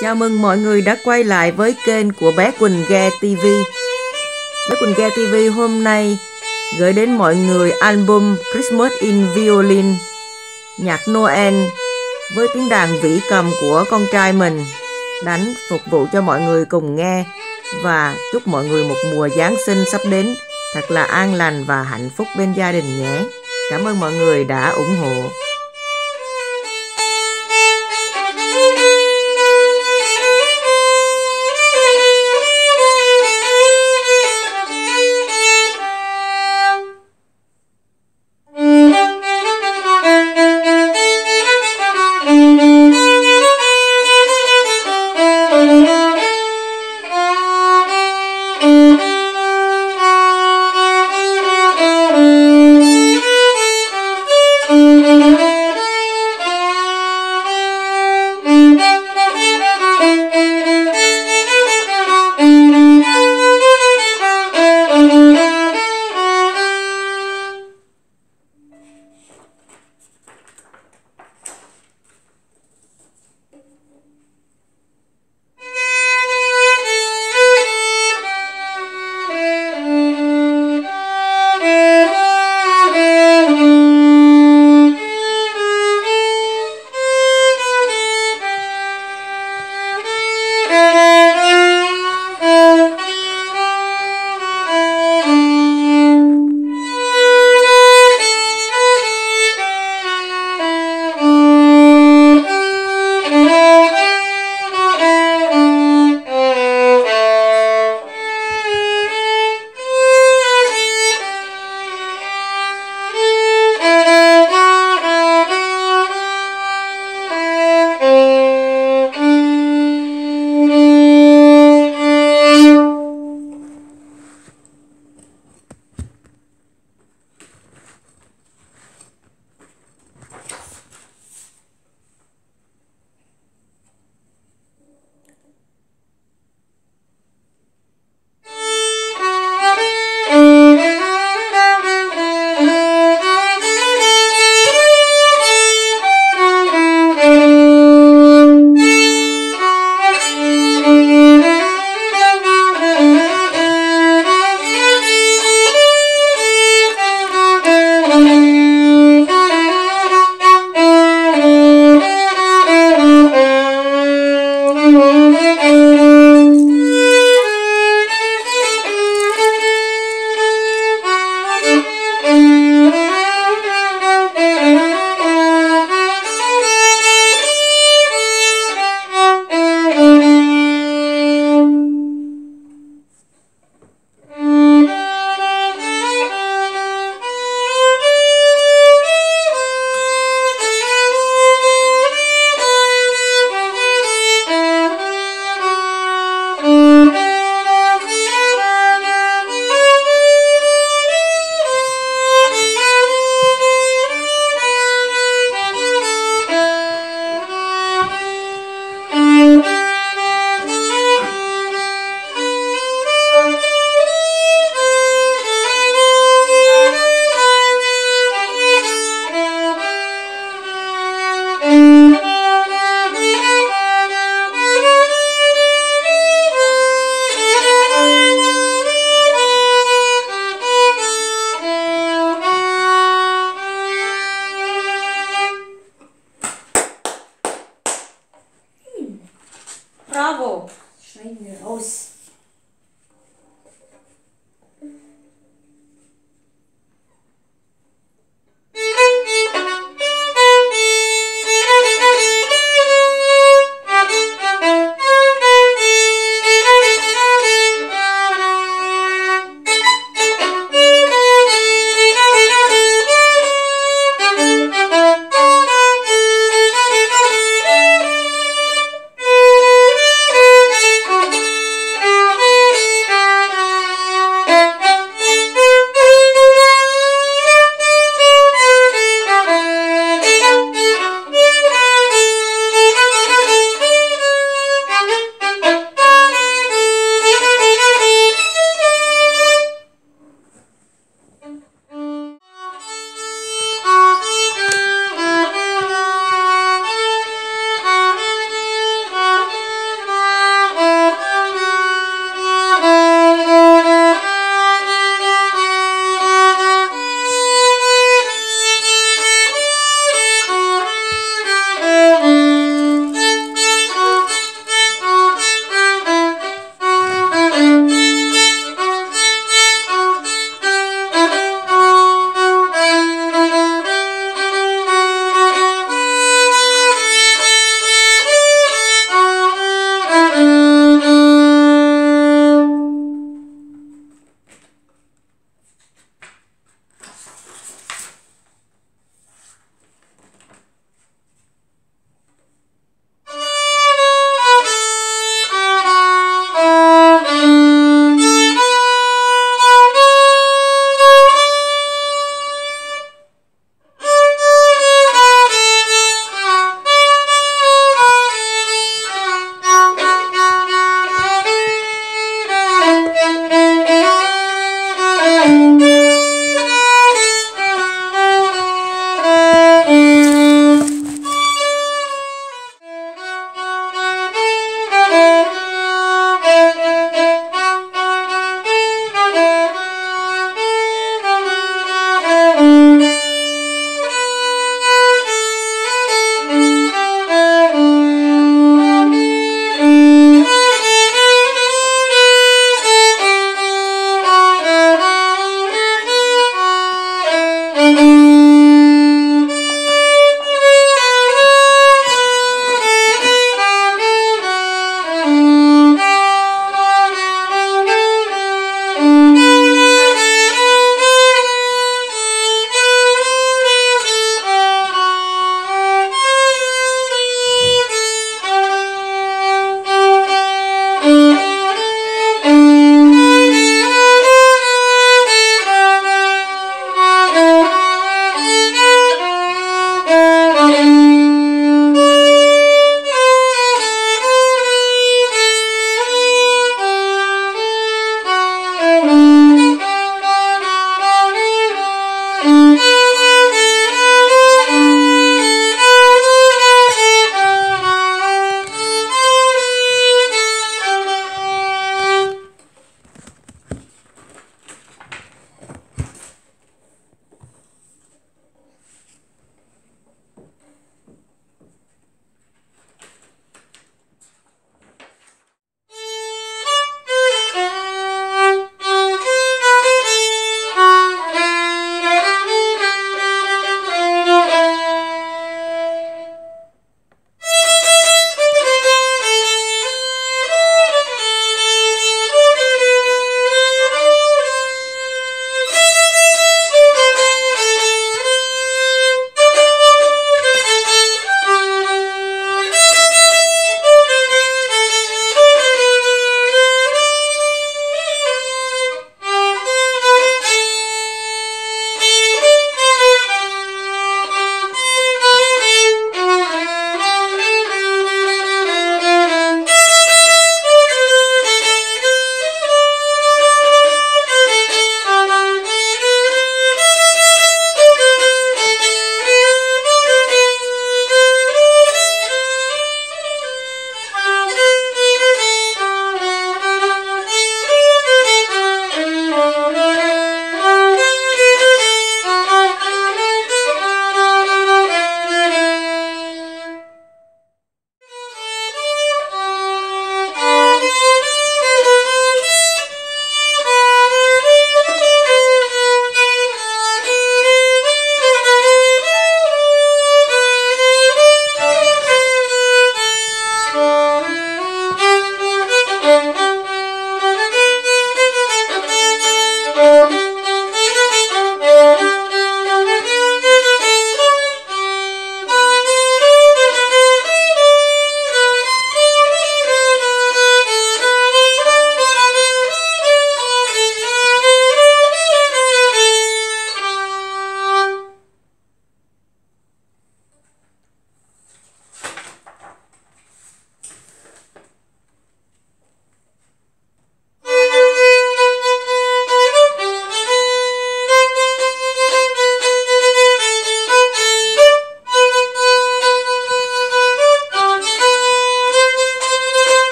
Chào mừng mọi người đã quay lại với kênh của bé Quỳnh Ghe TV. Bé Quỳnh Ghe TV hôm nay gửi đến mọi người album Christmas in Violin, nhạc Noel với tiếng đàn vĩ cầm của con trai mình đánh phục vụ cho mọi người cùng nghe và chúc mọi người một mùa Giáng sinh sắp đến thật là an lành và hạnh phúc bên gia đình nhé. Cảm ơn mọi người đã ủng hộ.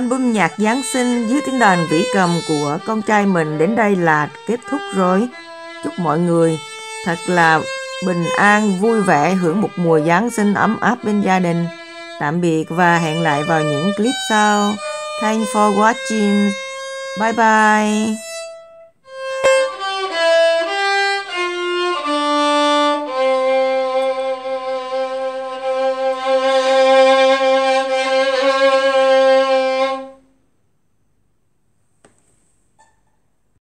Album nhạc Giáng sinh dưới tiếng đàn vĩ cầm của con trai mình đến đây là kết thúc rồi. Chúc mọi người thật là bình an, vui vẻ, hưởng một mùa Giáng sinh ấm áp bên gia đình. Tạm biệt và hẹn lại vào những clip sau. Thanks for watching. Bye bye.